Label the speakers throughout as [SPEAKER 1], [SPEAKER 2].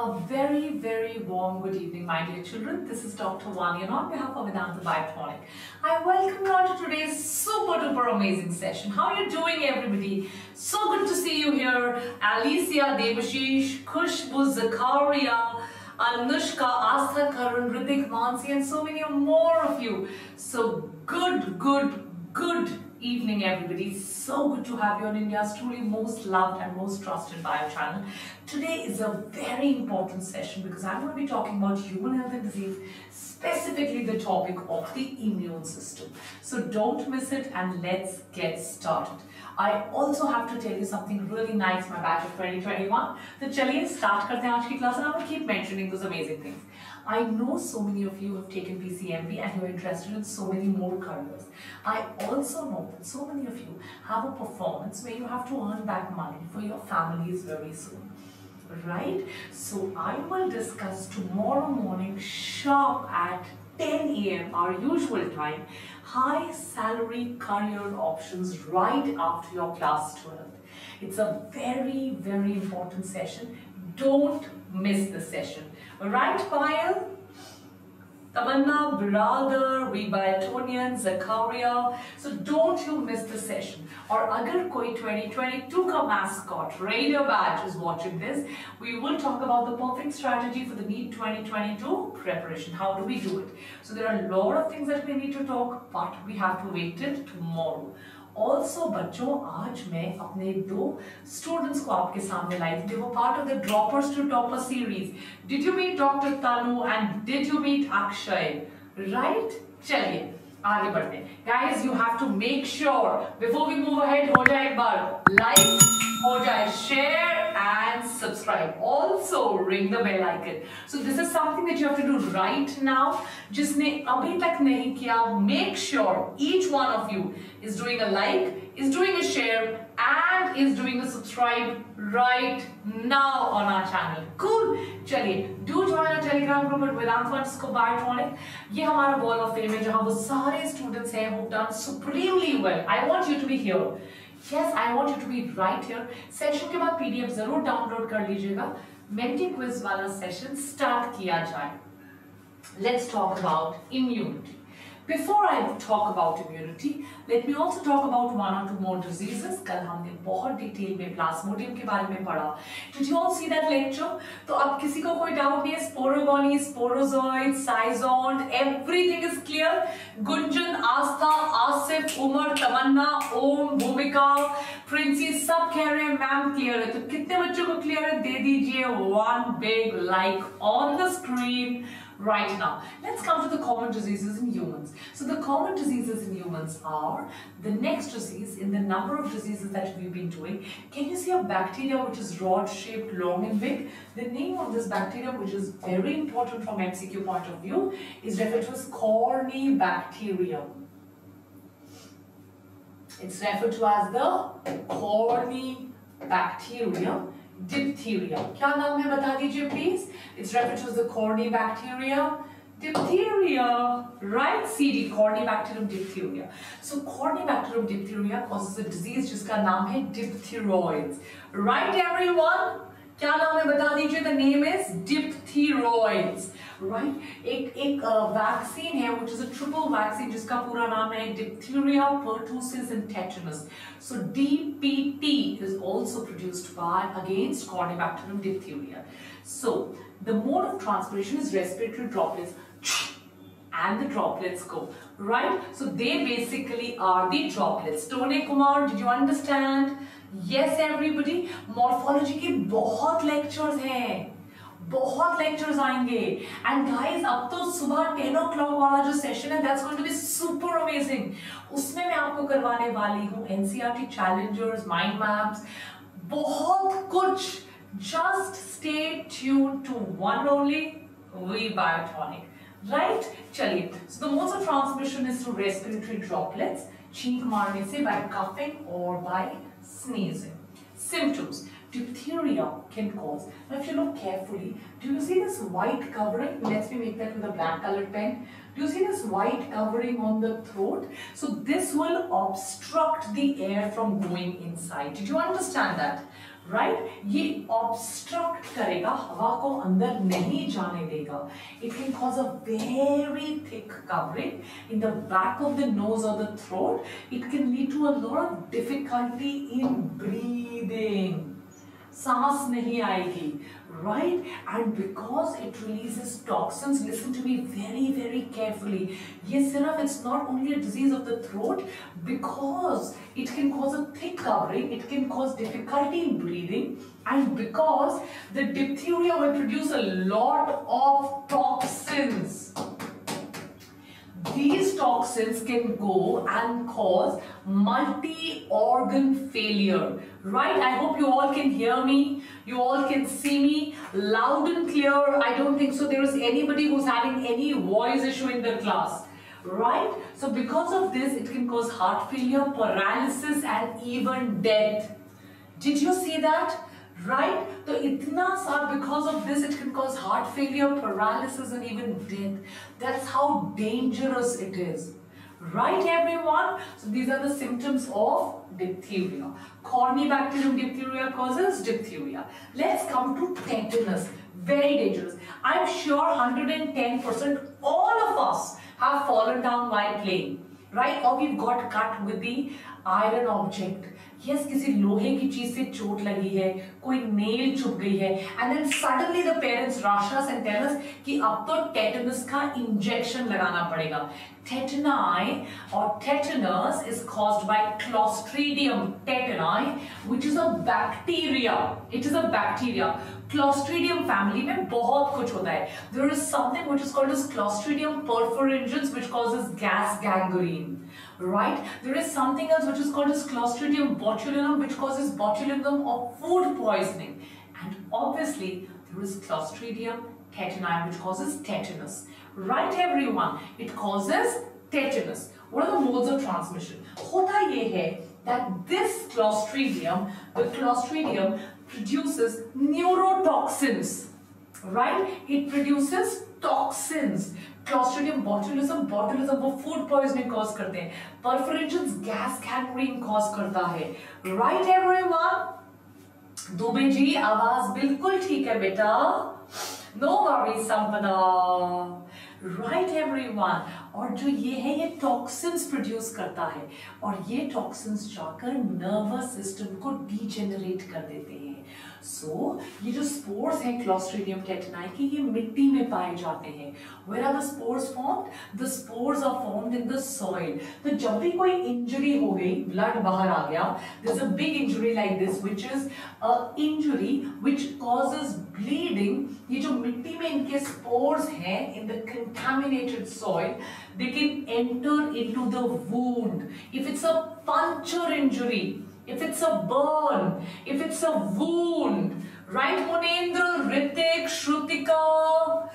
[SPEAKER 1] A very, very warm good evening, my dear children. This is Dr. Wani on behalf of Vedanta Biotonic, I welcome you all to today's super duper amazing session. How are you doing, everybody? So good to see you here. Alicia, Devashish, Kushbu, Zakaria, Anushka, Asa, Karun, Ritik, Mansi, and so many more of you. So good, good, good evening everybody so good to have you on india's truly most loved and most trusted bio channel today is a very important session because i'm going to be talking about human health and disease specifically the topic of the immune system so don't miss it and let's get started I also have to tell you something really nice, my batch of 2021. So, chaliye start karte hain aaj ki class and I will keep mentioning those amazing things. I know so many of you have taken PCMB and you're interested in so many more careers. I also know that so many of you have a performance where you have to earn back money for your families very soon. Right? So I will discuss tomorrow morning sharp at 10 a.m. our usual time high salary career options right after your class 12. It's a very very important session. Don't miss the session. Right, Payal? Tamanna, Brother, Rebiatonian, Zakaria. So don't you miss the session. Or agar koi 2022 ka mascot, Radio Badge is watching this, we will talk about the perfect strategy for the NEET 2022 preparation. How do we do it? So there are a lot of things that we need to talk, but we have to wait till tomorrow. Also बच्चों, आज मैं अपने दो students को आपके सामने लाई थी। वो part of the droppers to topper series did you meet doctor Tanu and did you meet Akshay right चलिए, आगे बढ़ते हैं। Guys you have to make sure before we move ahead हो जाए एक बार लाइक हो जाए share and subscribe. Also ring the bell icon. So this is something that you have to do right now. जिसने अभी तक नहीं किया, make sure each one of you is doing a like, is doing a share, and is doing a subscribe right now on our channel. Cool. चलिए, do join our Telegram group at Vedant underscore Biotonic. ये हमारा wall of fame है जहाँ वो सारे students हैं who've done supremely well. I want you to be here. I want you to be right here session के बाद PDF ज़रूर डाउनलोड कर लीजिएगा मेंटी क्विज वाला सेशन स्टार्ट किया जाए let's talk about immunity Before I talk about immunity, let me also talk about one or two more diseases. कल हमने बहुत डिटेल में प्लाज्मोडियम के बारे में पढ़ा. Did you all see that lecture? तो अब किसी को कोई डाउट नहीं है sporogony sporozoite schizont everything is clear Gunjan Astha Asif Umar Tamanna Om भूमिका प्रिंसी सब कह रहे हैं मैम क्लियर है तो कितने बच्चों को क्लियर है दे दीजिए one big like on the screen right now. Let's come to the common diseases in humans. So the common diseases in humans are the next disease in the number of diseases that we've been doing. Can you see a bacteria which is rod-shaped, long and big? The name of this bacteria, which is very important from MCQ point of view, is referred to as Corynebacterium. It's referred to as the Corynebacterium diphtheria. क्या नाम है बता दीजिए please? It's referred to as the Corynebacteria. Diphtheria, right? CD, Corynebacterium diphtheria. So Corynebacterium diphtheria causes a disease जिसका नाम है diphtheroids. Right everyone? क्या नाम है बता दीजिए द नेम इज डिप्थीरोइड्स Right एक एक वैक्सीन uh, है which is a triple vaccine जिसका पूरा नाम है diphtheria pertussis and tetanus so DPT is also produced by against corynebacterium diphtheria so the mode of transmission is respiratory droplets and the droplets go right? So they basically are the droplets. Tone kumar did you understand? Yes everybody morphology के बहुत lectures हैं. बहुत lectures आएँगे। And guys अब तो सुबह ten o'clock वाला जो सेशन है that's going to be super amazing उसमें मैं आपको करवाने वाली हूँ एनसीईआरटी चैलेंजर्स माइंड मैप्स बहुत कुछ। Just stay tune to one only we biotonic right चलिए so the most of transmission is through respiratory droplets छींक मारने से बाय कफिंग और by sneezing. Symptoms. Diphtheria can cause. Now if you look carefully, do you see this white covering? Let's me make that with a black colored pen. Do you see this white covering on the throat? So this will obstruct the air from going inside. Did you understand that? Right right? ये obstruct करेगा हवा को अंदर नहीं जाने देगा it can cause a very thick covering in the back of the nose और the throat it can lead to a lot of difficulty in breathing सांस नहीं आएगी right and because it releases toxins listen to me very very carefully yes siraf it's not only a disease of the throat because it can cause a thick covering it can cause difficulty in breathing and because the diphtheria will produce a lot of toxins these toxins can go and cause multi-organ failure. Right? I hope you all can hear me. You all can see me loud and clear. I don't think so there is anybody who's having any voice issue in the class. Right? So because of this it can cause heart failure paralysis and even death. Did you see that right? So itna sa because of this it can cause heart failure, paralysis and even death. That's how dangerous it is. Right everyone? So these are the symptoms of diphtheria. Corynebacterium diphtheria causes diphtheria. Let's come to tetanus. Very dangerous. I'm sure 110% all of us have fallen down while playing. Right? Or we've got cut with the iron object yes किसी लोहे की चीज़ से चोट लगी है, कोई nail चुप गई है and then suddenly the parents rush and tells कि अब तो टेटनस का इंजेक्शन लगाना पड़ेगा। टेटनाई और tetanus is caused by clostridium tetani which is a bacteria it is a bacteria clostridium family में बहुत कुछ होता है there is something which is called as Clostridium perfringens which causes gas gangrene right? There is something else which is called as Clostridium botulinum which causes botulism or food poisoning. And obviously there is Clostridium tetani which causes tetanus. Right everyone? It causes tetanus. What are the modes of transmission? होता ये है that this Clostridium, the Clostridium produces neurotoxins. Right? It produces toxins. Clostridium botulism botulism वो food poisoning cause करते हैं। परफोरेशंस gas gangrene cause करता है। Right everyone Dubey जी आवाज़ बिल्कुल ठीक है बेटा। No worry Sampada. Right everyone और जो ये है ये टॉक्सिन्स प्रोड्यूस करता है। और ये टॉक्सिन्स जाकर नर्वस सिस्टम को डीजेनरेट कर देते हैं। सो so, ये जो स्पोर्स हैं क्लोस्ट्रीडियम टेटनाई की ये मिट्टी में पाए जाते हैं। Where are the spores formed the spores are formed in the soil तो जब भी कोई इंजरी हो गई ब्लड बाहर आ गया this a big injury like this which is a injury which causes bleeding ये जो मिट्टी में इनके स्पोर्स हैं in the contaminated soil they can enter into the wound. If it's a puncture injury if it's a burn, if it's a wound, right Munendra, Ritik, Shrutika,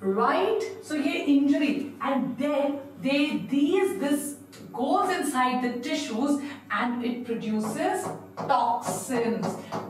[SPEAKER 1] right? So here injury. And then they these this goes inside the tissues and it produces toxins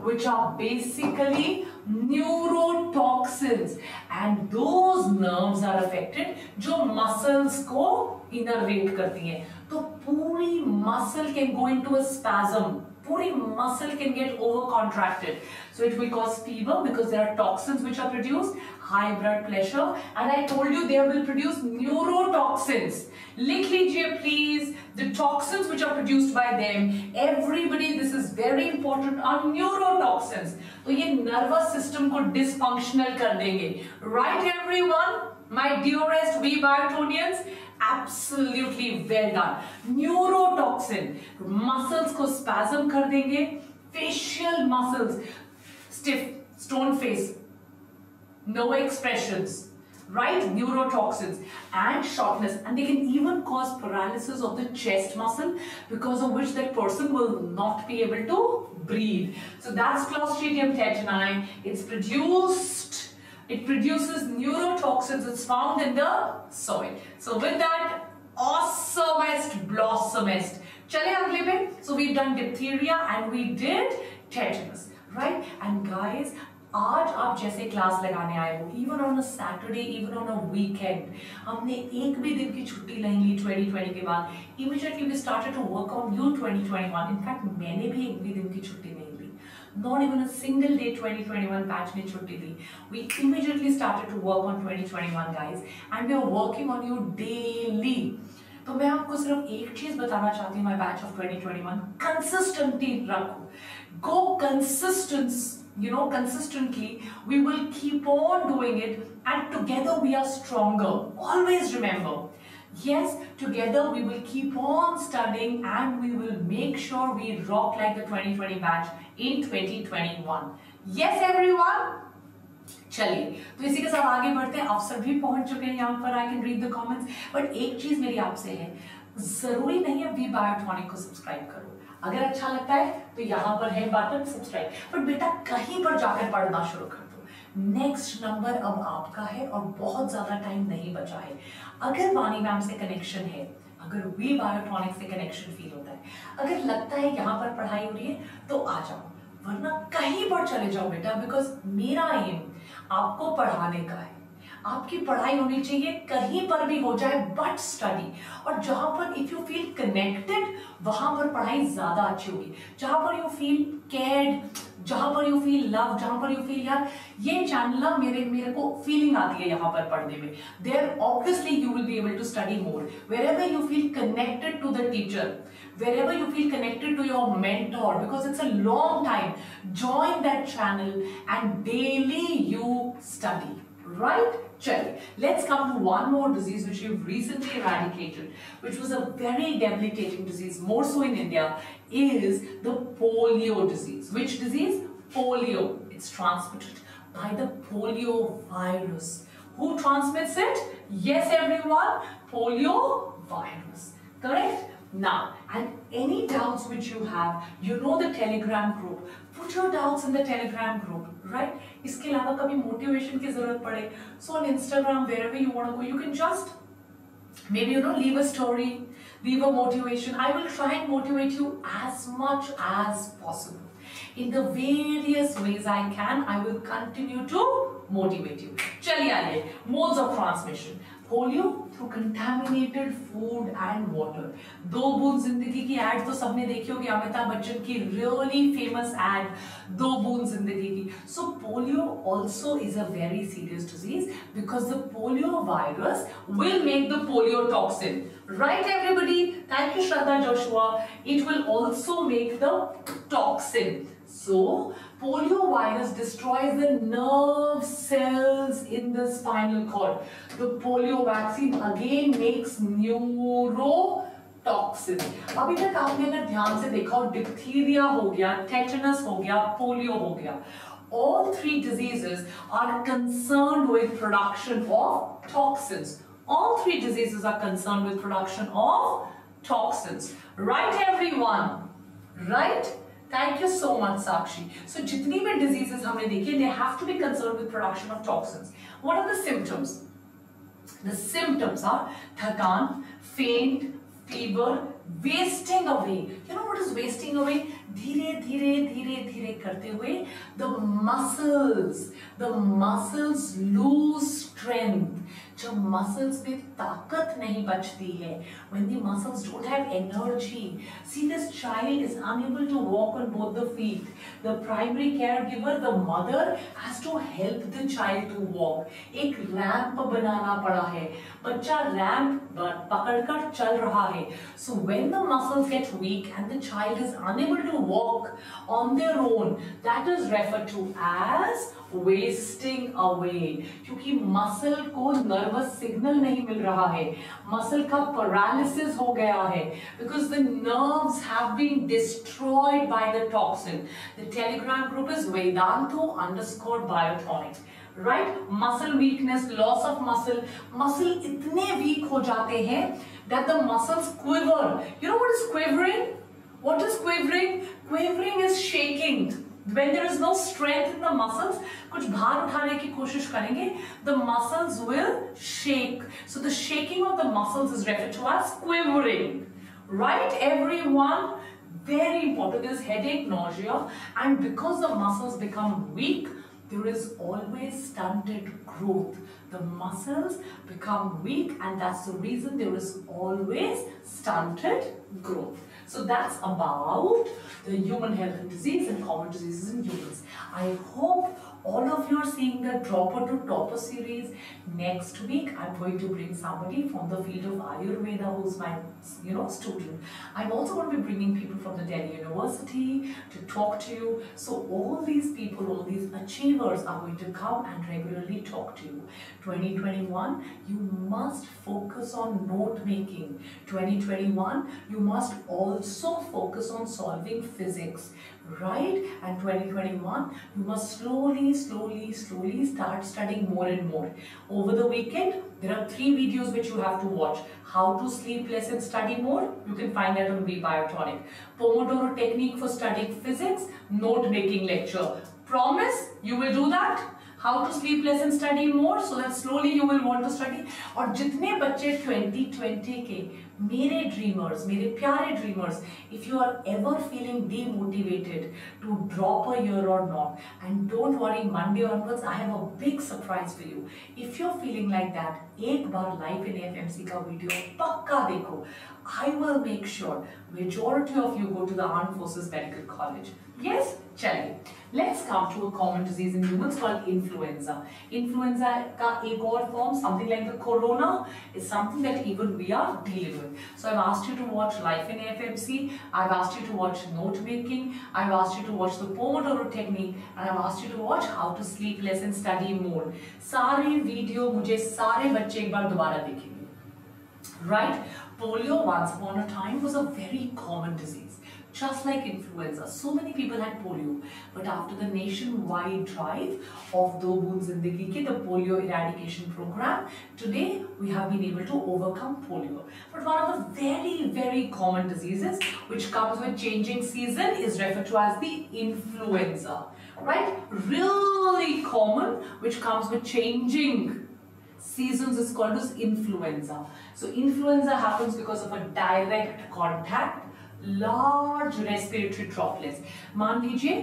[SPEAKER 1] which are basically neurotoxins and those nerves are affected जो muscles को innervate करती हैं। तो पूरी muscle can go into a spasm puri muscle can get overcontracted. So it will cause fever because there are toxins which are produced, high blood pressure, and I told you they will produce neurotoxins. Likh lijiye please, the toxins which are produced by them, everybody, this is very important, are neurotoxins. So ye nervous system ko dysfunctional kar denge. Right everyone? My dearest we Biotonians, absolutely well done neurotoxin muscles को spasm कर देंगे facial muscles stiff stone face no expressions right neurotoxins and shortness and they can even cause paralysis of the chest muscle because of which that person will not be able to breathe so that's clostridium tetani it's produced it produces neurotoxins it's found in the soil so with that awesomest blossomest chale agle pe so we've done diphtheria and we did tetanus right and guys आज आप जैसे class लगाने आए हो even on a Saturday even on a weekend हमने एक भी दिन की छुट्टी नहीं ली 2020 के बाद immediately we started to work on you 2021 in fact मैंने भी एक भी दिन की छुट्टी नहीं ली Not even a single day 2021 batch ne chutti di. We immediately started to work on 2021 guys and we are working on you daily. तो मैं आपको सिर्फ एक चीज बताना चाहती हूँ माई बैच ऑफ 2021 कंसिस्टेंटली रखो go consistence you know consistently we will keep on doing it and together we are stronger always remember yes, together we will keep on studying and we will make sure we rock like the 2020 batch in 2021 yes, everyone? चलिए तो इसी के साथ आगे बढ़ते हैं। अफसर भी पहुँच चुके हैं यहाँ पर I can read the comments but एक चीज़ मेरी आपसे है, ज़रूरी नहीं है वी बायोट्रॉनिक को सब्सक्राइब करो। अगर अच्छा लगता है तो यहाँ पर है बटन सब्सक्राइब बट बेटा, कहीं पर जाकर पढ़ना शुरू कर नेक्स्ट नंबर अब आपका है और बहुत ज़्यादा टाइम नहीं बचा है। अगर वानी मैम से कनेक्शन है, अगर वी बायोट्रॉनिक से कनेक्शन फील होता है, अगर लगता है यहाँ पर पढ़ाई हो रही है तो आ जाओ। वरना कहीं पर चले जाओ बेटा बिकॉज़ मेरा एम आपको पढ़ाने का है। आपकी पढ़ाई होनी चाहिए, कहीं पर भी हो जाए बट स्टडी और जहाँ पर इफ़ यू फील कनेक्टेड वहाँ पर पढ़ाई ज़्यादा अच्छी होगी। जहाँ पर यू फील केयर्ड जहाँ पर यू फील लव जहाँ पर यू फील यार, ये चैनल मेरे मेरे को फीलिंग आती है यहाँ पर पढ़ने में। There obviously you will be able to study more wherever you feel connected to the teacher wherever you feel connected to your mentor, because it's a long time, join that channel and daily you study. Right? Chale. Let's come to one more disease which we've recently eradicated, which was a very debilitating disease, more so in India, is the polio disease. Which disease? Polio. It's transmitted by the polio virus. Who transmits it? Yes, everyone. Polio virus. Correct? Now, and any doubts which you have, you know the Telegram group. Put your doubts in the Telegram group, right? इसके अलावा कभी motivation की ज़रूरत पड़े। So on Instagram where way you want go you can just maybe you know leave a story leave a motivation I will try and motivate you as much as possible in the various ways I can I will continue to motivate you चलिए आइए modes of transmission polio through contaminated food and water दो बूंद ज़िंदगी की add तो सबने देखी होगी, अमिताभ बच्चन की रियली फ़ेमस एड दो बूंद ज़िंदगी की. So polio also is a very serious disease because the polio virus will make the polio toxin right, everybody? Thank you, shraddha joshua. It will also make the toxin. So poliovirus destroys the nerve cells in the spinal cord. The polio vaccine again makes neurotoxin. अभी तक आपने अगर ध्यान से देखा हो diphtheria हो गया टेटनस हो गया पोलियो हो गया all three diseases are concerned with production of toxins all three diseases are concerned with production of toxins right everyone right Thank you so much, Sakshi. So, jitni bhi diseases humne dekhe, they have to be concerned with production of toxins. What are the symptoms? The symptoms are thakan, faint, fever, wasting away. You know what is wasting away? धीरे धीरे धीरे धीरे करते हुए the muscles the muscles lose strength जब muscles में ताकत नहीं बचती है when the muscles don't have energy see this child is unable to walk on both the feet the primary caregiver the mother has to help the child to walk एक ramp बनाना पड़ा है। बच्चा रैंप पकड़कर चल रहा है। So when the muscles get weak and the child is unable to walk on their own. That is referred to as wasting away. क्योंकि मसल को नर्वस सिग्नल नहीं मिल रहा है। मसल का पैरालिसिस हो गया है। Because the nerves have been destroyed by the toxin the Telegram group is Vedantu underscore right muscle weakness loss of muscle muscle इतने वीक हो जाते हैं that the muscles quiver. You know what is quivering? what is quivering quivering is shaking when there is no strength in the muscles कुछ भार उठाने की कोशिश करेंगे the muscles will shake so the shaking of the muscles is referred to as quivering right everyone very important there is headache nausea and because the muscles become weak there is always stunted growth. The muscles become weak and that's the reason there is always stunted growth. So that's about the human health and disease and common diseases in humans. I hope all of you are seeing the Dropper to Topper series. Next week, I'm going to bring somebody from the field of Ayurveda who's my, you know, student. I'm also going to be bringing people from the Delhi University to talk to you. So all these people, all these achievers are going to come and regularly talk to you. 2021, you must focus on note making. 2021, you must also focus on solving physics right? And 2021, you must slowly, slowly, slowly start studying more and more. Over the weekend, there are three videos which you have to watch. How to sleep less and study more, you can find that on Biotonic. Pomodoro technique for studying physics, note making lecture. Promise you will do that? How to sleep less and study more so that slowly you will want to study. और जितने बच्चे 2020 के मेरे dreamers मेरे प्यारे dreamers if you are ever feeling demotivated to drop a year or not and don't worry Monday onwards I have a big surprise for you if you are feeling like that एक बार live in FMC का video पक्का देखो I will make sure majority of you go to the Armed Forces Medical College yes चलिए let's come to a common disease in humans called influenza influenza का एक और form something like the corona is something that even we are dealing with so I asked you to watch life in FMC I asked you to watch note making I asked you to watch the pomodoro technique and I asked you to watch how to sleep less and study more सारे video मुझे सारे बच्चे एक बार दोबारा देखेंगे। Right polio once upon a time was a very common disease. Just like influenza. So many people had polio. But after the nationwide drive of Do Boon Zindagi Ki, the polio eradication program, today we have been able to overcome polio. But one of the very, very common diseases which comes with changing season is referred to as the influenza. Right? Really common which comes with changing seasons is called as influenza. So influenza happens because of a direct contact large respiratory droplets मान लीजिए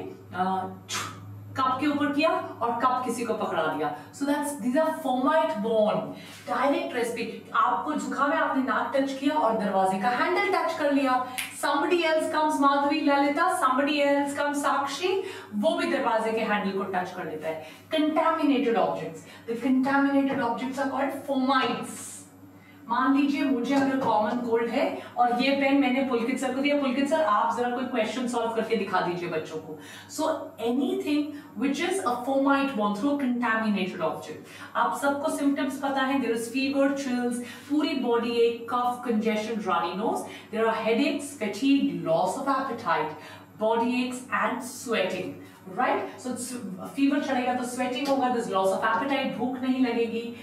[SPEAKER 1] cup के ऊपर किया और cup किसी को पकड़ा दिया so that's these are fomite borne direct respirate आपको जुकाम है आपने नाक टच किया और दरवाजे का हैंडल टच कर लिया। Somebody else comes Madhavi Lalita, somebody else comes, साक्षी, वो भी दरवाजे के हैंडल को टच कर लेता है। Contaminated objects. The contaminated objects are called fomites मान लीजिए मुझे अगर कॉमन कोल्ड है और ये पेन मैंने पुलकित सर को दिया। पुलकित सर आप जरा कोई क्वेश्चन सॉल्व करके दिखा दीजिए बच्चों को। So anything which is a fomite born through contaminated object आप सबको सिम्टम्स पता है देर इज़ फीवर चिल्स पूरी body ache cough congestion runny nose there are headaches fatigue loss of appetite body aches and sweating right so fever चढ़ेगा तो sweating होगा this loss of apatite भूख नहीं लगेगी।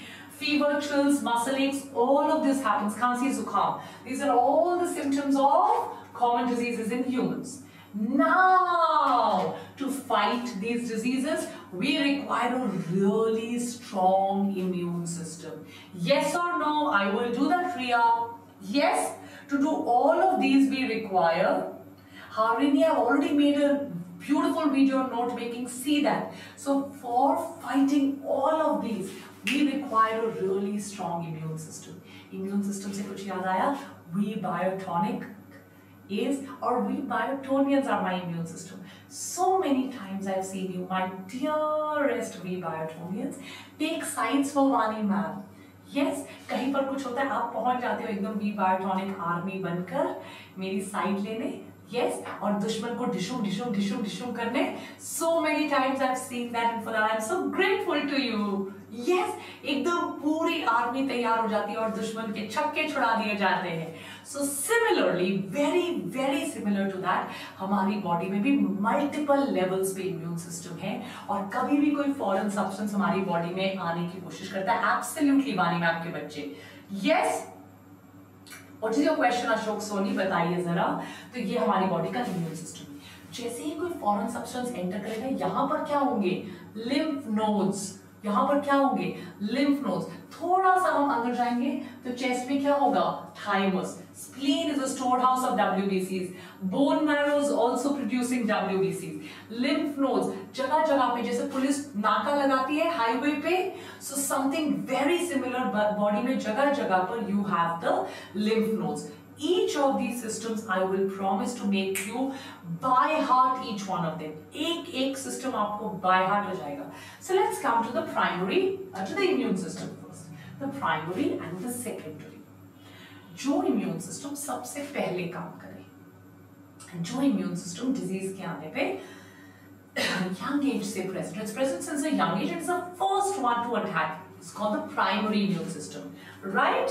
[SPEAKER 1] Fever, chills, muscle aches, all of this happens. Khansi, zukham. These are all the symptoms of common diseases in humans. Now, to fight these diseases, we require a really strong immune system. Yes or no? I will do that, Priya. Yes, to do all of these, we require. Harini, I've already made a beautiful video on note making. See that. So, for fighting all of these, we require a really strong immune system. Immune system se kuch yaad aaya? We biotonic is or we biotonians are my immune system. So many times I've seen you, my dearest we biotonians, take sides for Vani ma'am. yes, कहीं पर कुछ होता है आप पहुंच जाते हो एकदम वी बायोटॉनिक आर्मी बनकर मेरी साइड लेने yes और दुश्मन को डिशुम डिशुम डिशुम डिशुम करने so many times I've seen that and for that I'm so grateful to you Yes, एकदम पूरी आर्मी तैयार हो जाती है और दुश्मन के छक्के छुड़ा दिए जाते हैं। So similarly very very similar to that हमारी बॉडी में भी मल्टीपल लेवल्स पे इम्यून सिस्टम है और कभी भी कोई फॉरेन सब्सटेंस हमारी बॉडी में आने की कोशिश करता है। एब्सोल्युटली वानी में आपके बच्चे। Yes what is your question Ashok Soni बताइए जरा। तो ये हमारी बॉडी का इम्यून सिस्टम जैसे ही कोई फॉरेन सब्सटेंस एंटर करेगा, यहाँ पर क्या होंगे? लिम्फ नोड्स यहाँ पर क्या होंगे? लिम्फ नोड्स थोड़ा सा हम अंदर जाएँगे तो चेस्ट में क्या होगा? Thymus spleen is a store house of डब्ल्यूबीसीज bone marrow is also producing डब्ल्यूबीसीज lymph nodes जगह जगह पे, जैसे पुलिस नाका लगाती है हाईवे पे so something very similar body में जगह जगह पर you have the lymph nodes each of these systems I will promise to make you by heart each one of them. एक एक system आपको by heart हो जाएगा. So let's come to the primary, uh, to the immune system first. The primary and the secondary. जो immune system सबसे पहले काम करे जो immune system disease के आने पे young age से present. It's present since a young age. It's the first one to attack. It's called the primary immune system. Right?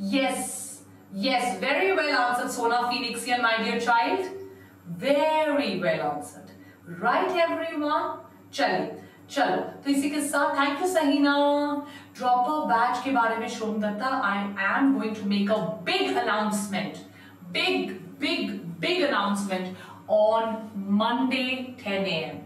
[SPEAKER 1] Yes, yes, very well answered, Sona Phoenixian, my dear child. Very well answered. Right, everyone? चलिए चलो तो इसी के साथ thank you Sahina dropper batch के बारे में Shom Datta I am going to make a big announcement big big big announcement on Monday 10 a.m.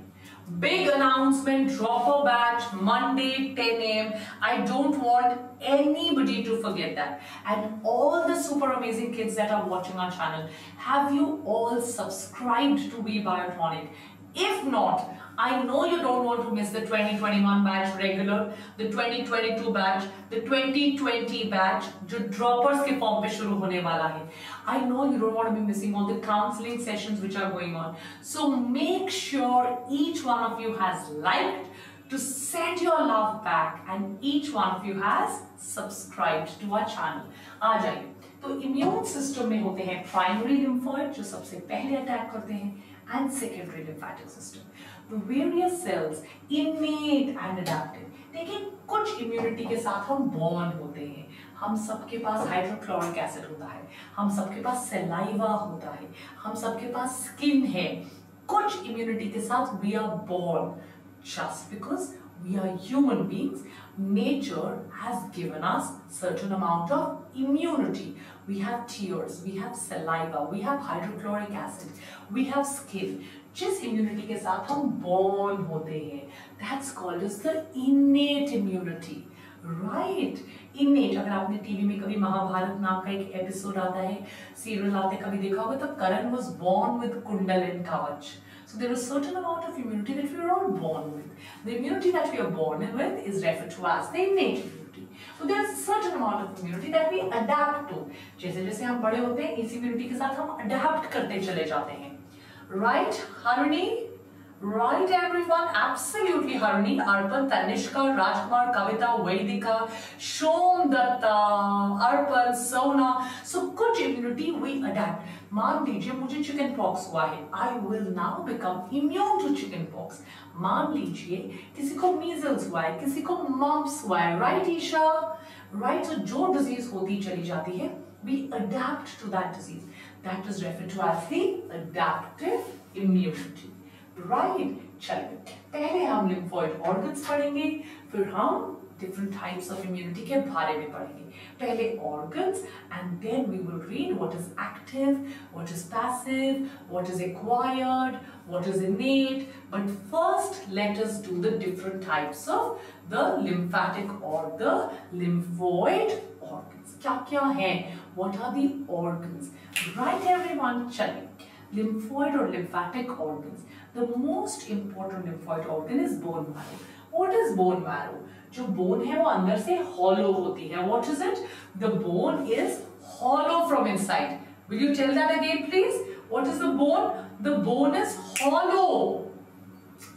[SPEAKER 1] Big announcement, dropper batch, Monday, 10 a.m. I don't want anybody to forget that. And all the super amazing kids that are watching our channel, have you all subscribed to Be Biotonic? If not, I know you don't want to miss the 2021 batch regular, the 2022 batch, the 2020 batch जो droppers के form पे शुरू होने वाला है. I know you don't want to be missing all the counseling sessions which are going on. So make sure each one of you has liked to send your love back and each one of you has subscribed to our channel. आ जाइए तो immune system में होते हैं primary lymphoid जो सबसे पहले attack करते हैं and secondary lymphatic system various cells innate and adaptive देखिए कुछ इम्यूनिटी के साथ हम बॉन्ड होते हैं हम सबके पास हाइड्रोक्लोरिक एसिड होता है हम सबके पास सेलाइवा होता है हम सबके पास स्किन है कुछ इम्यूनिटी के साथ we are born just because we are human beings nature has given us certain amount of immunity we have tears we have saliva we have hydrochloric acid we have skin जिस immunity के साथ हम born होते हैं that's called is the innate immunity right innate अगर आपने TV में कभी महाभारत नाम का एक एपिसोड आता है सीरियल आते कभी देखा होगा तो Karan was born with kundal and kavach So there is certain amount of immunity that we are all born with. The immunity that we are born with is referred to as the innate immunity. So there is a certain amount of immunity that we adapt to. जैसे जैसे हम बड़े होते हैं इस immunity के साथ हम adapt करते चले जाते हैं Right, Haruni? Right, everyone? Absolutely, Haruni. Arpan, Tanishka, Rajkumar, Kavita, Vedika, Shom Datta, Arpan, Sona. So, कुछ immunity we adapt. मान लीजिए मुझे चिकन पॉक्स हुआ है I will now become immune to chickenpox मान लीजिए किसी को मीजल्स हुआ है किसी को मम्प्स हुआ है राइट ईशा राइट तो जो डिज़ीज़ होती चली जाती है we adapt to that disease that is referred to as the adaptive immunity right चलिए पहले हम lymphoid organs पढ़ेंगे फिर हम different types of immunity के बारे में पढ़ेंगे पहले organs and then we will read what is active what is passive what is acquired what is innate but first let us do the different types of the lymphatic or the lymphoid organs क्या क्या है what are the organs Right everyone, chale. Lymphoid or lymphatic organs. The most important lymphoid organ is bone marrow. What is bone marrow? जो bone है वो अंदर से hollow होती है. What is it? The bone is hollow from inside. Will you tell that again please? What is the bone? The bone is hollow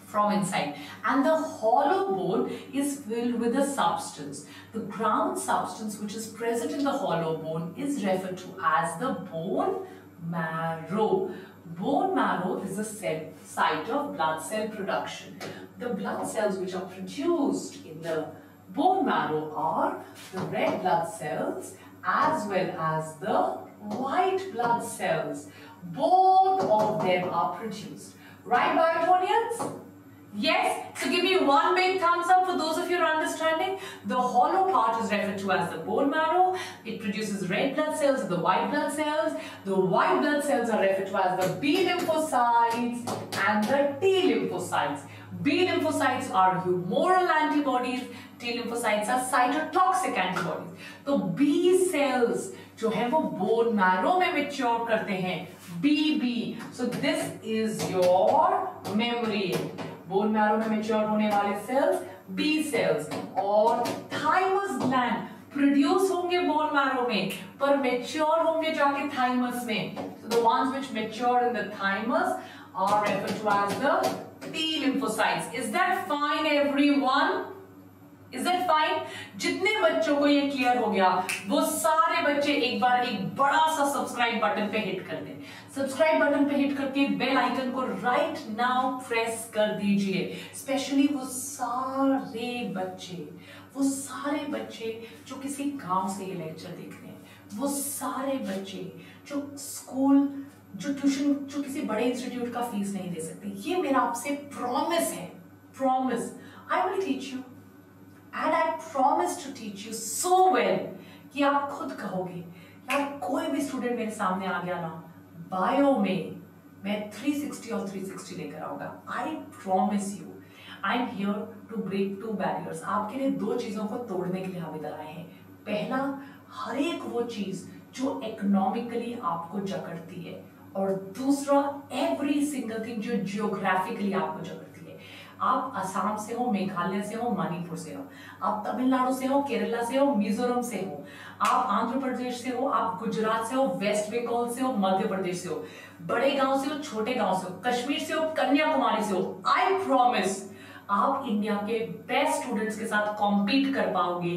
[SPEAKER 1] from inside and the hollow bone is filled with a substance. The ground substance which is present in the hollow bone is referred to as the bone marrow. Bone marrow is a cell, site of blood cell production. The blood cells which are produced in the bone marrow are the red blood cells as well as the white blood cells. Both of them are produced. Right, Biotonians? Yes? So give me one big thumbs up for those of you who are understanding. The hollow part is referred to as the bone marrow. It produces red blood cells, the white blood cells. The white blood cells are referred to as the B lymphocytes and the T lymphocytes. B lymphocytes are humoral antibodies. T lymphocytes are cytotoxic antibodies. The B cells जो है वो bone marrow में mature करते हैं। बीबी so this is your memory bone marrow में mature होने वाले cells B cells और थाइमस ग्लैंड प्रोड्यूस होंगे बोन मैरो में, पर मेच्योर होंगे जाके थाइमस में। So the ones which mature in the thymus are referred to as the T lymphocytes is that fine everyone Is that fine? जितने बच्चों को ये क्लियर हो गया, वो सारे बच्चे एक बार एक बड़ा सा सब्सक्राइब बटन पे हिट कर दें। सब्सक्राइब बटन पे हिट करके बेल आइकन को राइट नाउ प्रेस कर दीजिए। स्पेशली वो सारे बच्चे, वो सारे बच्चे जो किसी गाँव से ये लेक्चर देख रहे हैं, वो सारे बच्चे जो स्कूल जो ट्यूशन जो किसी बड़े इंस्टीट्यूट का फ़ीस नहीं दे सकते, ये मेरा आपसे प्रॉमिस है। Promise I will teach you and I promise to teach you so well कि आप खुद कहोगे, यार, कोई भी स्टूडेंट मेरे सामने आ गया ना बायो में मैं 360 और 360 लेकर आऊँगा। I promise you I am here to break to barriers आपके लिए दो चीज़ों को तोड़ने के लिए हम इधर आए हैं। पहला, हर एक वो चीज़ जो इकोनॉमिकली आपको जकड़ती है। और दूसरा एवरी सिंगल थिंग जो जियोग्राफिकली आपको जकड़ती है। आप असम से हो मेघालय से हो मणिपुर से हो आप तमिलनाडु से हो केरला से हो मिजोरम से हो आप आंध्र प्रदेश से हो आप गुजरात से हो वेस्ट बंगाल से हो मध्य प्रदेश से हो बड़े गाँव से हो छोटे गाँव से हो कश्मीर से हो कन्याकुमारी से हो आई प्रॉमिस आप इंडिया के बेस्ट स्टूडेंट्स के साथ कॉम्पीट कर पाओगे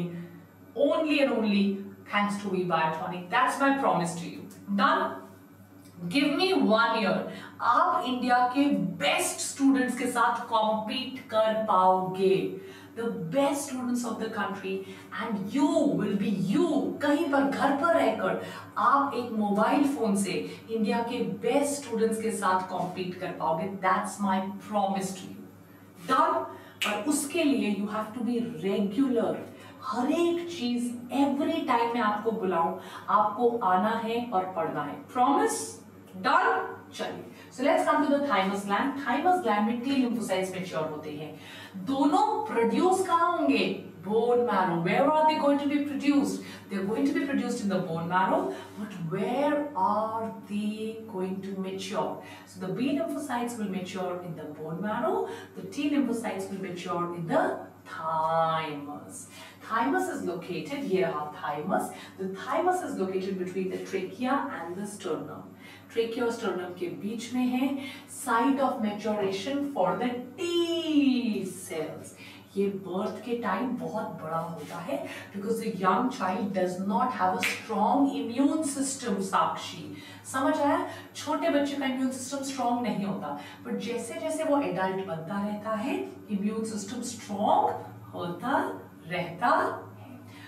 [SPEAKER 1] only and only thanks to B Biotronic that's my promise to you done give me one year आप इंडिया के बेस्ट स्टूडेंट्स के साथ कॉम्पीट कर पाओगे. The best students of the country and you will be you कहीं पर, घर पर रहकर आप एक मोबाइल फ़ोन से इंडिया के बेस्ट स्टूडेंट्स के साथ कॉम्पीट कर पाओगे. That's my promise to you done और उसके लिए you have to be regular हर एक चीज़ एवरी टाइम में आपको बुलाऊं, आपको आना है और पढ़ना है. प्रॉमिस डन चलिए so let's come to the thymus gland thymus gland में टी लिम्फोसाइट्स मैच्योर होते हैं दोनों प्रोड्यूस कहां होंगे bone marrow where are they going to be produced they're going to be produced in the bone marrow but where are they going to mature so the b lymphocytes will mature in the bone marrow the t lymphocytes will mature in the thymus thymus is located here are thymus the thymus is located between the trachea and the sternum trachea sternum के बीच में है site of maturation for the T cells ये birth के time बहुत बड़ा होता है because the young child does not have a strong immune system Sakshi. समझ आया? छोटे बच्चे का इम्यून सिस्टम स्ट्रॉन्ग नहीं होता। बट जैसे जैसे वो एडल्ट बनता रहता है इम्यून सिस्टम स्ट्रॉन्ग होता रहता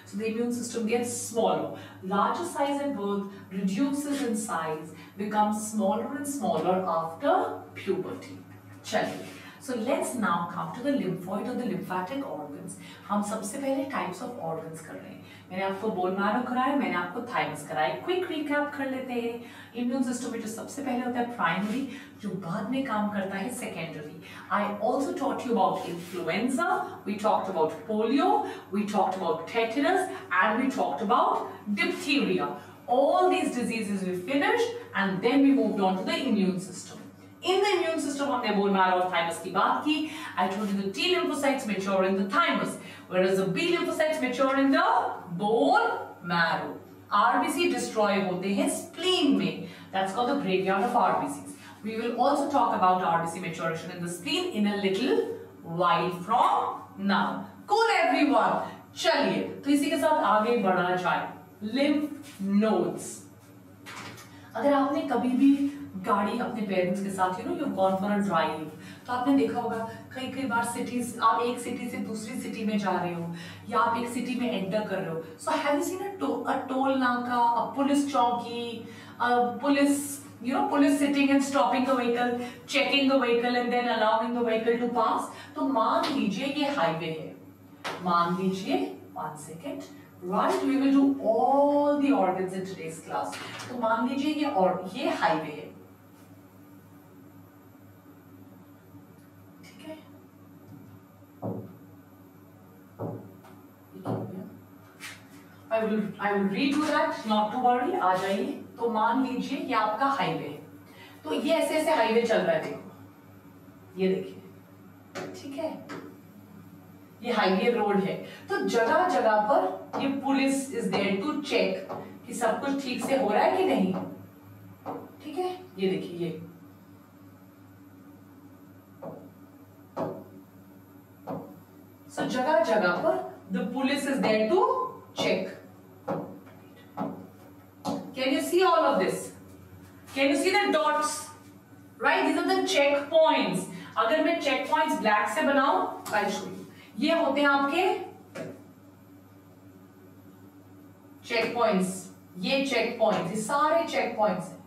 [SPEAKER 1] So the immune system gets smaller. Larger size at birth, reduces in size, becomes smaller and smaller after puberty. चलिए So let's now come to the lymphoid or the lymphatic organs. हम सबसे पहले types of organs कर रहे हैं मैंने आपको bone marrow कराया मैंने आपको थाइमस कराया क्विक रिकैप कर लेते हैं इम्यून सिस्टम में जो सबसे पहले होता है प्राइमरी जो बाद में काम करता है secondary I also taught you about influenza we talked about polio we talked about tetanus and we talked about diphtheria all these diseases we finished and then we moved on to the immune system in the immune system हमने bone marrow और thymus की बात की I told you the T lymphocytes mature in the thymus whereas the B lymphocytes mature in the bone marrow RBC destroy होते हैं spleen में that's called the graveyard of RBCs we will also talk about RBC maturation in the spleen in a little while from now cool everyone चलिए तो इसी के साथ आगे बढ़ा जाए lymph nodes अगर आपने कभी भी गाड़ी अपने पेरेंट्स के साथ you know you gone for a drive तो आपने देखा होगा, कई कई बार सिटीज़ आप एक सिटी से दूसरी सिटी में जा रहे हो, या आप एक सिटी में एंटर कर रहे हो। So have you seen a toll naka a police chowki police you know, police sitting and stopping the vehicle, checking the vehicle and then allowing the vehicle to pass? तो मान लीजिए ये highway है। मान लीजिए one second right we will do all the organs in today's class तो मान लीजिए ये और ये हाईवे है ठीक है I will I will read to that आ जाइए तो मान लीजिए ये आपका हाईवे है तो ये ऐसे ऐसे हाईवे चल रहा है, देखो। ये देखिए। ठीक है? ये हाईवे रोड है। तो जगह जगह पर ये police is there to check कि सब कुछ ठीक से हो रहा है कि नहीं। ठीक है? ये देखिए, ये। सो जगह जगह पर the police is there to check can you see all of this can you see the dots right these are the checkpoints अगर मैं चेक पॉइंट्स ब्लैक से बनाऊँ आई शो यू ये होते हैं आपके चेक पॉइंट्स ये चेक पॉइंट्स ये सारे चेक पॉइंट्स हैं।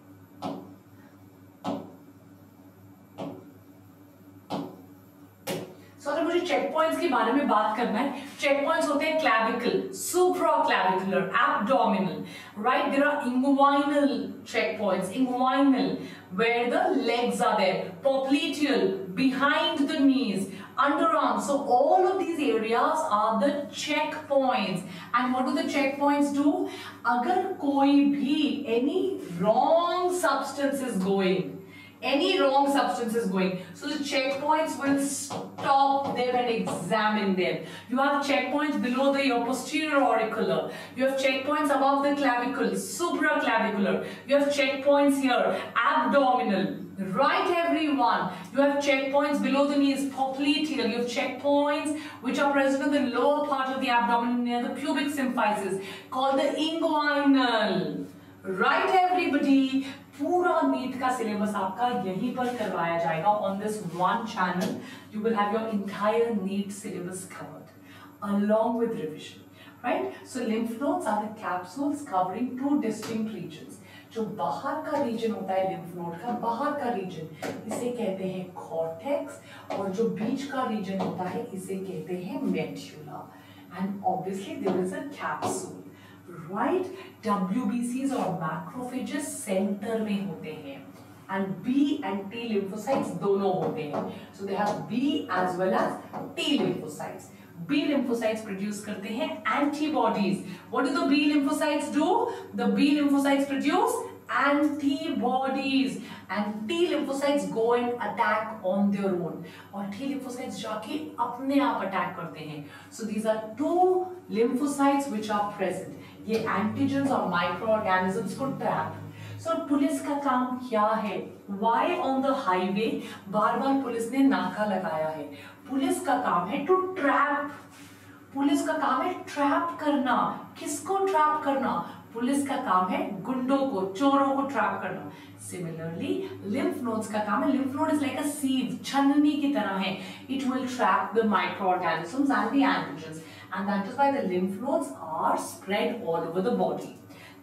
[SPEAKER 1] सो अगर मुझे चेक पॉइंट्स के बारे में बात करना है चेक पॉइंट्स होते हैं clavicle supraclavicular abdominal right there are inguinal checkpoints inguinal where the legs are there. Popliteal, behind the knees. Underarm so all of these areas are the checkpoints and what do the checkpoints do agar koi bhi any wrong substance is going any wrong substance is going. So the checkpoints will stop them and examine them. You have checkpoints below the your posterior auricular. You have checkpoints above the clavicle, supraclavicular. You have checkpoints here, abdominal. Right, everyone. You have checkpoints below the knees, popliteal. You have checkpoints which are present in the lower part of the abdomen near the pubic symphysis, called the inguinal. Right, everybody. पूरा NEET का syllabus आपका यहीं पर करवाया जाएगा on this one channel you will have your entire NEET syllabus covered along with revision right so lymph nodes are the capsules covering two distinct regions जो बाहर का रीजन होता है लिम्फ नोड का, बाहर का रीजन इसे कहते हैं कॉर्टेक्स और जो बीच का रीजन होता है, इसे कहते हैं medulla and obviously there is a capsule right डब्ल्यूबीसीज और मैक्रोफेजेस सेंटर में होते हैं. And B and T lymphocytes दोनों होते हैं. So they have B as well as T lymphocytes B lymphocytes produce करते हैं antibodies what do the B lymphocytes do the B lymphocytes produce antibodies and T lymphocytes go and attack on their own और T lymphocytes जाके अपने आप attack करते हैं. So these are two lymphocytes which are present ये antigen और microorganisms को trap सो police का काम क्या है? वाई ऑन द हाईवे बार बार पुलिस ने नाका लगाया है? पुलिस का काम है टू ट्रैप पुलिस का काम है ट्रैप करना. किसको ट्रैप करना? पुलिस का काम है गुंडों को, चोरों को ट्रैप करना. सिमिलरली लिम्फ नोड्स का काम है lymph node is like a sieve छननी की तरह है. It will trap the microorganisms and the antigens and that is why the lymph nodes are spread all over the body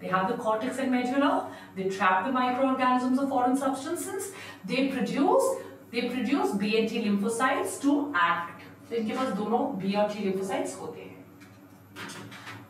[SPEAKER 1] they have the cortex and medulla. They trap the microorganisms of foreign substances. They produce they produce B and T lymphocytes to act. So इनके पास दोनों B और T lymphocytes होते हैं.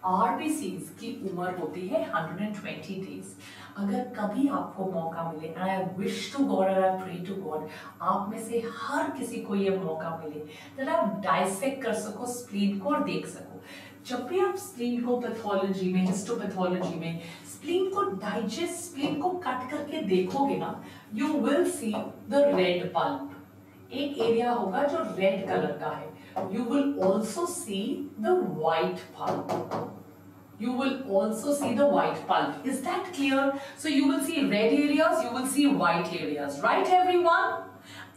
[SPEAKER 1] RBCs की उम्र होती है 120 days अगर कभी आपको मौका मिले आई विश टू गॉड और आई प्रे टू गॉड आप में से हर किसी को ये मौका मिले दैट आप डाइसेक्ट कर सको स्प्लीन को और देख सको जब भी आप स्प्लीन को पैथोलॉजी में हिस्टोपैथोलॉजी में स्प्लीन को डाइजेस्ट स्प्लीन को कट करके देखोगे ना you will see the red pulp एक एरिया होगा जो रेड कलर का है you will also see the white pulp. You will also see the white pulp. Is that clear? So you will see red areas, you will see white areas. Right everyone?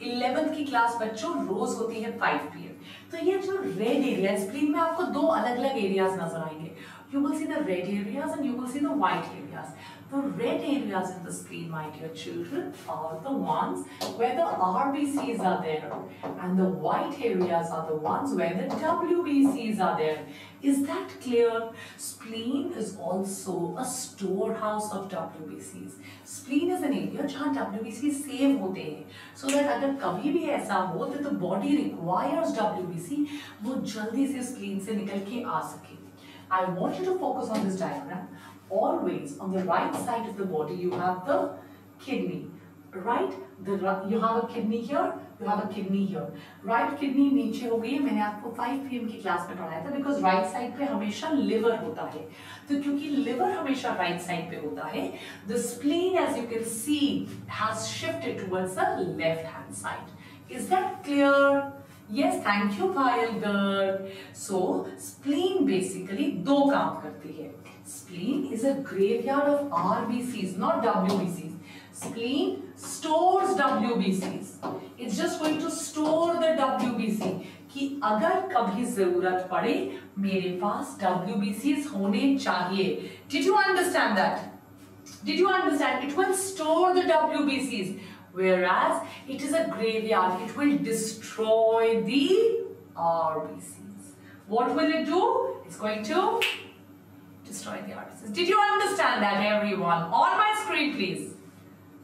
[SPEAKER 1] 11th की class बच्चों रोज होती है 5 PM तो ये जो red area screen में आपको दो अलग अलग एरियाज़ नज़र आएँगे you will see the red areas and you will see the white areas The red areas in the screen, my dear children, are the ones where the RBCs are there. And the white areas are the ones where the WBCs are there. Is that clear? Spleen is also a storehouse of WBCs. Spleen is an area जहाँ WBCs save होते हैं. So that अगर कभी भी ऐसा हो that the body requires WBC, वो जल्दी से spleen से निकल के आ सके. I want you to focus on this diagram. Always on the right side of the body, you have the kidney. Right, the you have a kidney here you have a kidney here right kidney नीचे हो गई है, मैंने आपको 5 PM की class में पढ़ाया था बिकॉज़ राइट साइड पे हमेशा लिवर होता है। तो क्योंकि लिवर हमेशा राइट साइड पे होता है the spleen as you can see has shifted towards the left hand side is that clear yes thank you payal girl so spleen basically दो काम करती है spleen is a graveyard of rbcs not wbcs spleen stores wbcs it's just going to store the wbc कि अगर कभी ज़रूरत पड़े मेरे पास WBCs होने चाहिए did you understand that did you understand it will store the WBCs whereas it is a graveyard it will destroy the RBCs what will it do it's going to destroy the RBCs did you understand that everyone on my screen please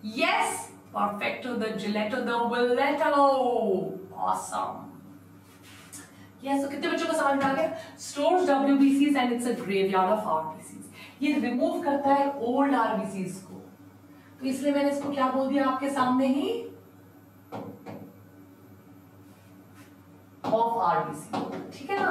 [SPEAKER 1] yes perfecto the gelato the villeto awesome yes so कितने बच्चों को समझ में आ गया stores WBCs and it's a graveyard of RBCs ये remove करता है old RBCs को तो इसलिए मैंने इसको क्या बोल दिया? आपके सामने ही ऑफ़ आरबीसी ठीक है ना?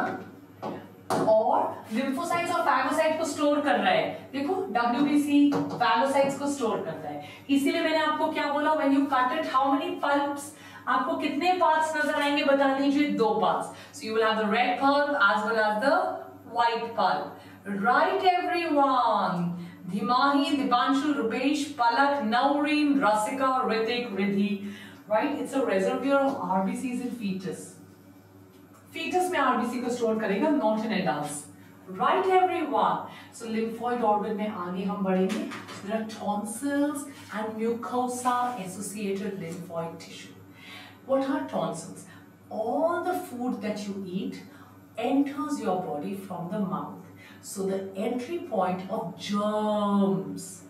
[SPEAKER 1] और लिम्फोसाइट्स और फैगोसाइट को स्टोर कर रहा है। देखो डब्ल्यूबीसी फैगोसाइट्स को स्टोर कर रहा है। इसीलिए मैंने आपको क्या बोला? When you cut it how many pulps आपको कितने पार्ट्स नज़र आएँगे बता दीजिए? दो parts so you will have the red pulp as well as the white pulp right everyone Dhimahi, Dipanshu, Rupesh, Palak, Naureen, Rasika, Ritik, Riddhi. Right? It's a reservoir of RBCs in fetus. Fetus में RBC को store करेगा, not in adults. Right, everyone? So lymphoid organ में आगे हम बढ़ेंगे. There are tonsils and mucosa associated lymphoid tissue. What are tonsils? All the food that you eat enters your body from the mouth. So the entry point of germs,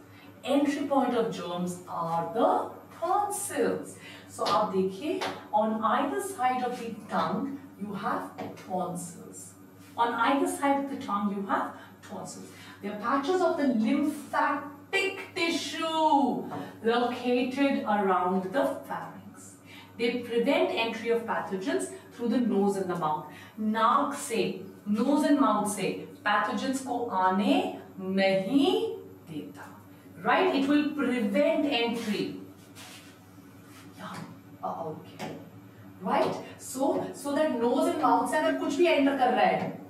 [SPEAKER 1] entry point of germs are the tonsils. So आप देखिए on either side of the tongue you have tonsils. On either side of the tongue you have tonsils. They are patches of the lymphatic tissue located around the pharynx. They prevent entry of pathogens through the nose and the mouth. नाक से nose and mouth से pathogens को आने नहीं देता। Right it will prevent entry right so so that nose and mouth से अगर कुछ भी एंटर कर रहा है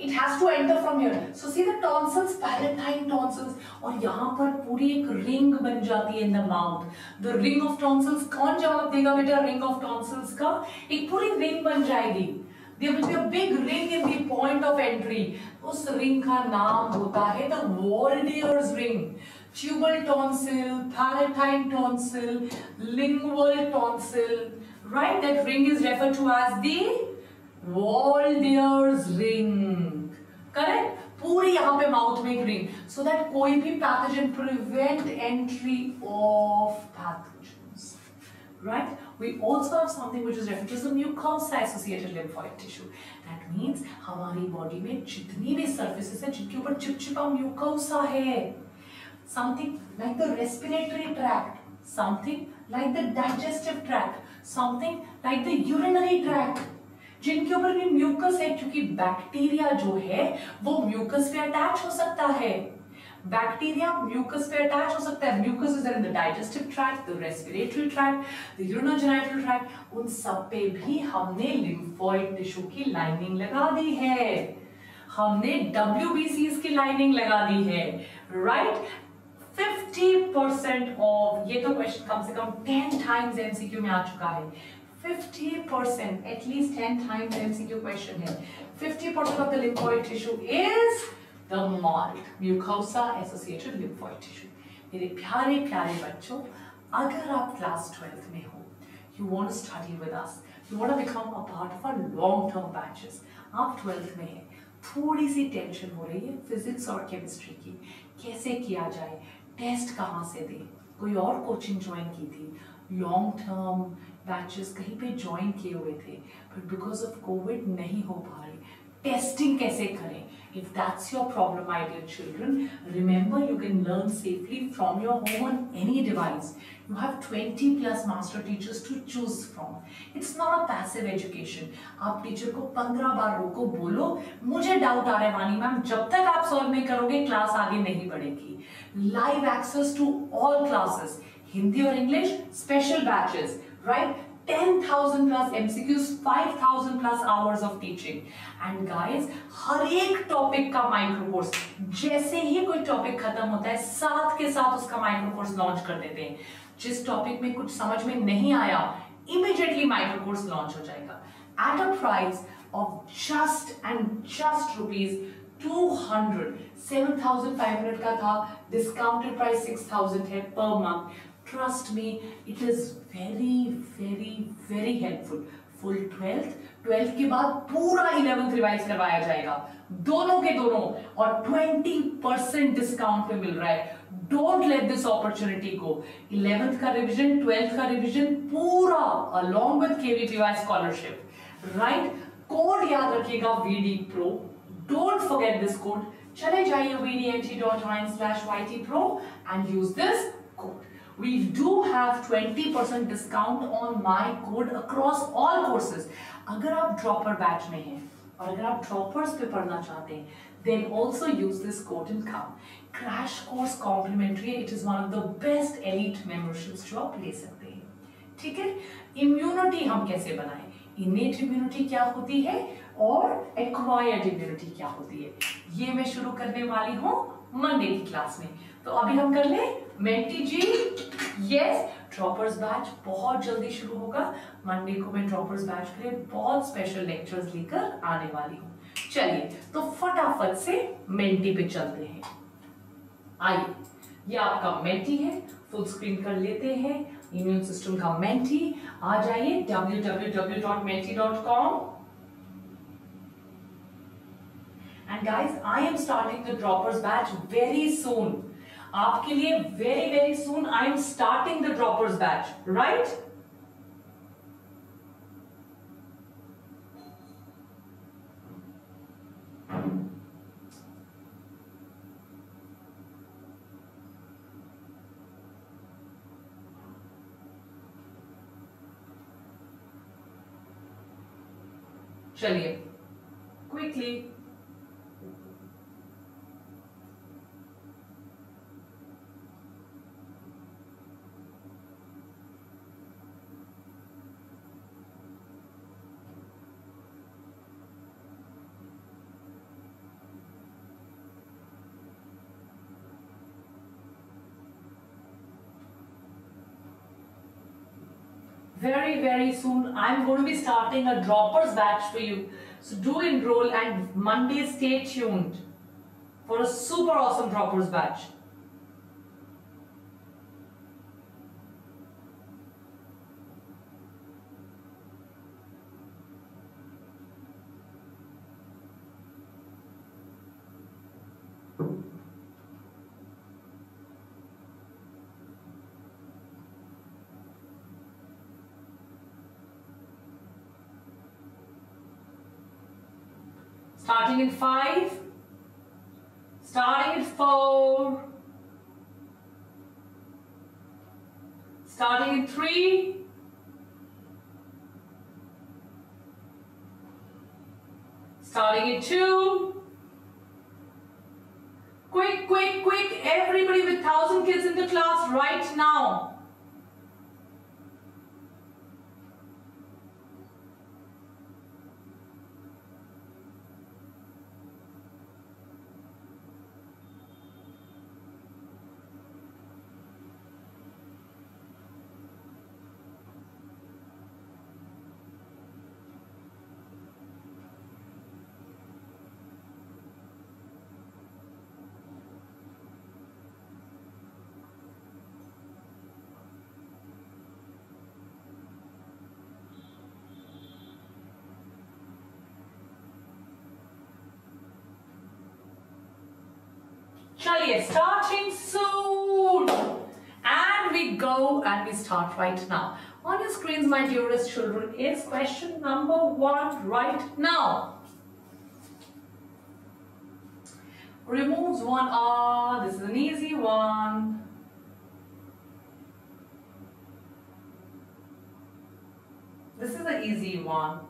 [SPEAKER 1] it has to enter from here so see the tonsils tonsils और यहाँ पर पूरी एक रिंग बन जाती है in the mouth the ring of tonsils कौन जवाब देगा बेटा? रिंग ऑफ़ टॉन्सिल्स का एक पूरी रिंग बन जाएगी। There will be a big ring in the point of entry उस रिंग का नाम होता है the Waldeyer's ring tubal tonsil palatine tonsil lingual tonsil right that ring is referred to as the Waldeyer's ring correct पूरी यहाँ पे mouth में ring so that कोई भी pathogen prevent entry of pathogens right? We also have something which is referred to as the mucosa-associated lymphoid tissue. That means हमारी body में जितनी भी surfaces हैं जिनके ऊपर चिपचिपा mucosa है, something like the respiratory tract, something like the digestive tract, something like the urinary tract. जिनके ऊपर भी म्यूकस है क्योंकि बैक्टीरिया जो है वो म्यूकस पे अटैच हो सकता है बैक्टीरिया म्यूकस पे अटैच हो सकता है. Mucus is in the digestive tract the respiratory tract the urinogenital tract उन सब पे भी हमने लिम्फोइड टिश्यू की लाइनिंग लगा दी है. हमने डब्ल्यूबीसीज की लाइनिंग लगा दी है. राइट फिफ्टी परसेंट ऑफ़ ये तो क्वेश्चन कम से कम टेन टाइम्स एमसीक्यू में आ चुका है. Fifty percent at least ten times MCQ question है. Fifty percent of the lymphoid tissue is the mold mucosa associated lymphoid tissue. मेरे प्यारे प्यारे बच्चों, अगर आप क्लास ट्वेल्थ में हो you want study with us you want become a part of a long term batches आप ट्वेल्थ में हैं. थोड़ी सी टेंशन हो रही है फिजिक्स और केमिस्ट्री की. कैसे किया जाए? टेस्ट कहाँ से दें? कोई और कोचिंग ज्वाइन की थी? लॉन्ग टर्म बैचेस कहीं पे ज्वाइन किए हुए थे बट बिकॉज़ ऑफ़ कोविड नहीं हो पा रही टेस्टिंग कैसे करें? If that's your problem, my dear children, remember you can learn safely from your home on any device. You have 20 plus master teachers to choose from. It's not a passive education. आप teacher को 15 बार रोको बोलो मुझे doubt आ रहा है वानी ma'am जब तक आप सॉल्व नहीं करोगे क्लास आगे नहीं बढ़ेगी live access to all classes Hindi और English special batches right 10,000 plus MCQs, 5,000 plus hours of teaching. And guys, हर एक टॉपिक का माइक्रो कोर्स जैसे ही कोई टॉपिक खत्म होता है साथ के साथ उसका माइक्रो कोर्स लॉन्च कर देते हैं। जिस टॉपिक में कुछ समझ में नहीं आया इमीडिएटली माइक्रो कोर्स लॉन्च हो जाएगा। At a price of just and just rupees 200 7500 का था डिस्काउंटेड प्राइस 6000 है per month trust me it is very very very helpful full twelfth twelfth के बाद पूरा इलेवेंथ रिवाइज करवाया जाएगा। दोनों के दोनों, और 20 परसेंट डिस्काउंट पे मिल रहा है। डोंट लेट दिस अपॉर्चुनिटी को इलेवेंथ का रिविजन ट्वेल्थ का रिविजन पूरा along with KVPY scholarship right code याद रखिएगा VD pro don't forget this code चले जाइए ytpro and use this code we do have 20% discount on my code across all courses अगर आप dropper batch में हैं और अगर आप ड्रॉपर्स पे पढ़ना चाहते हैं then also use this code and come crash course complimentary it is one of the best elite memberships जो आप ले सकते हैं ठीक है इम्यूनिटी हम कैसे बनाएँ इनेट इम्यूनिटी क्या होती है और एक्वायर्ड इम्यूनिटी क्या होती है ये मैं शुरू करने वाली हूँ मंडे की क्लास में तो अभी हम कर ले मेंटी जी यस ड्रॉपर्स बैच बहुत जल्दी शुरू होगा। मंडे को मैं ड्रॉपर्स बैच के लिए बहुत स्पेशल लेक्चर्स लेकर आने वाली हूँ। चलिए तो फटाफट से मेंटी पे चलते हैं। आइए, ये आपका मेंटी है फुल स्क्रीन कर लेते हैं। इम्यून सिस्टम का मेंटी, आ जाइए www.menti.com and guys, i am starting the droppers batch very soon आपके लिए very very soon I am starting the droppers batch right चलिए quickly very very soon i'm going to be starting a droppers batch for you. So do enroll and monday stay tuned for a super awesome droppers batch Starting in five, starting at four, starting in three, starting in two. Quick, quick, quick, everybody with thousand kids in the class right now. Starting soon. And we go and we start right now. On your screens, my dearest children, is question number one right now. Removes one R. This is an easy one. This is an easy one.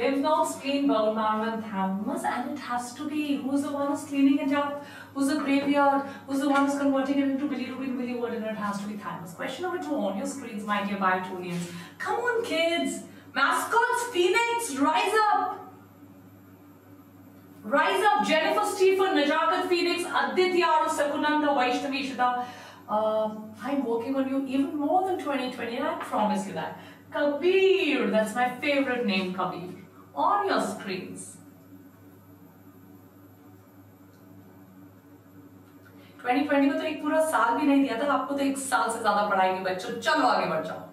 [SPEAKER 1] Lymph nodes, spleen, bone marrow, and thalamus, and it has to be who's the one who's cleaning it up, who's the graveyard, who's the one who's converting it into bilirubin, and it has to be thymus. Question number two on your screens, my dear Biotonians. Come on, kids. Mascots, Phoenix, rise up. Rise up, Jennifer Stephen, Najakat Phoenix, Aditya Sakunanda, Vaishnavi Shida. Uh, I'm working on you even more than 2020, and I promise you that. Kabir, that's my favorite name, Kabir on your screens. 2020 को तो एक पूरा साल भी नहीं दिया था आपको तो एक साल से ज़्यादा पढ़ाएँगे बच्चों, चलो आगे बढ़ जाओ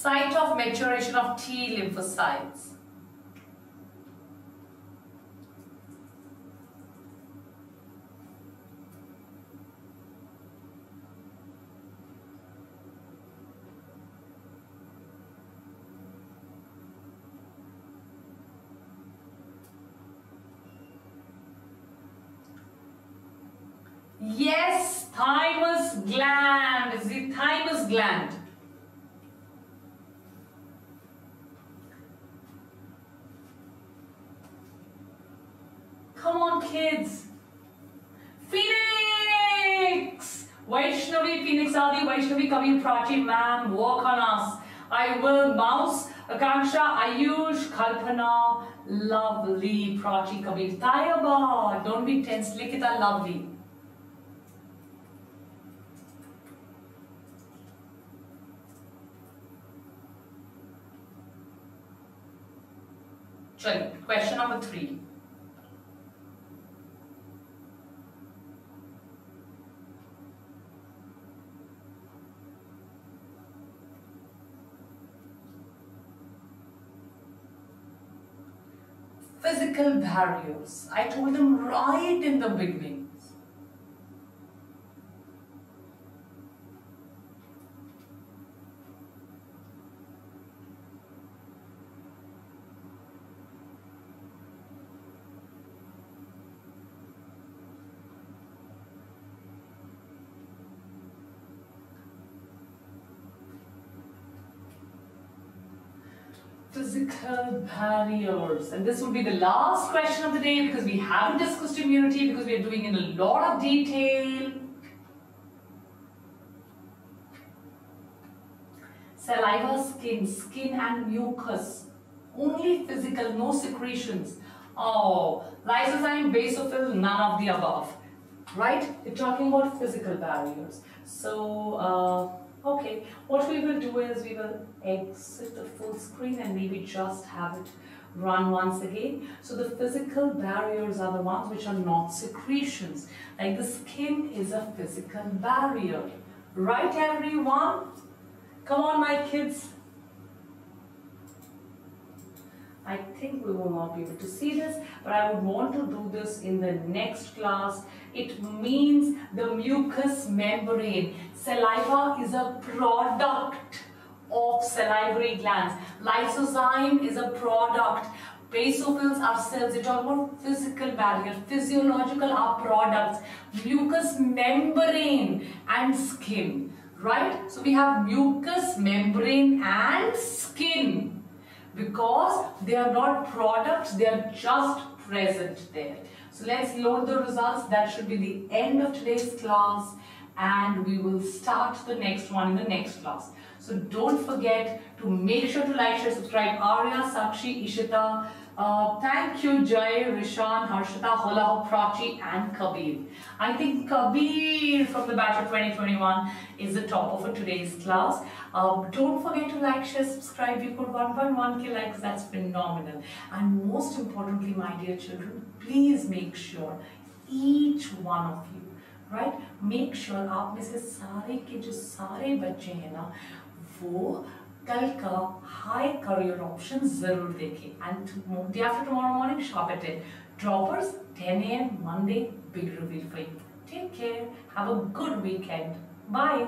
[SPEAKER 1] Site of maturation of T lymphocytes. Yes, thymus gland is the thymus gland. Come on, kids. Phoenix! Vaishnavi, Phoenix Adi, Vaishnavi Kavi Prachi, ma'am, work on us. I will mouse, Akanksha, Ayush, Kalpana, Prachi Kabir. Tayaba, don't be tense, Likita, lovely. Question number three. Barriers. I told them right in the beginning. Barriers. And this will be the last question of the day because we haven't discussed immunity because we are doing in a lot of detail. Saliva, skin, skin and mucus. Only physical, no secretions. Oh, lysozyme, basophil, none of the above. Right? We're talking about physical barriers. So, uh, Okay, what we will do is we will exit the full screen and maybe just have it run once again. So the physical barriers are the ones which are not secretions. Like the skin is a physical barrier. Right everyone? Come on my kids. I think we will not be able to see this, but I would want to do this in the next class. It means the mucous membrane. Saliva is a product of salivary glands. Lysozyme is a product. Basophils are cells. They talk about physical barrier. Physiological are products. Mucous membrane and skin. Right? So we have mucous membrane and skin because they are not products, they are just present there. So let's load the results. That should be the end of today's class and we will start the next one in the next class. So don't forget to make sure to like, share, subscribe. Arya, Sakshi, Ishita, Uh, thank you, Jay, Rishan, Harshita, Hola, Prachi, and Kabir. I think Kabir from the batch of 2021 is the top of today's class. Um, don't forget to like, share, subscribe. You put 1.1k likes, that's phenomenal. And most importantly, my dear children, please make sure each one of you, right? Make sure आप में से सारे के जो सारे बच्चे हैं ना वो कल का हाई करियर ऑप्शन ज़रूर देखें। And day after tomorrow morning sharp at droppers 10 AM Monday big reveal for you take a good weekend bye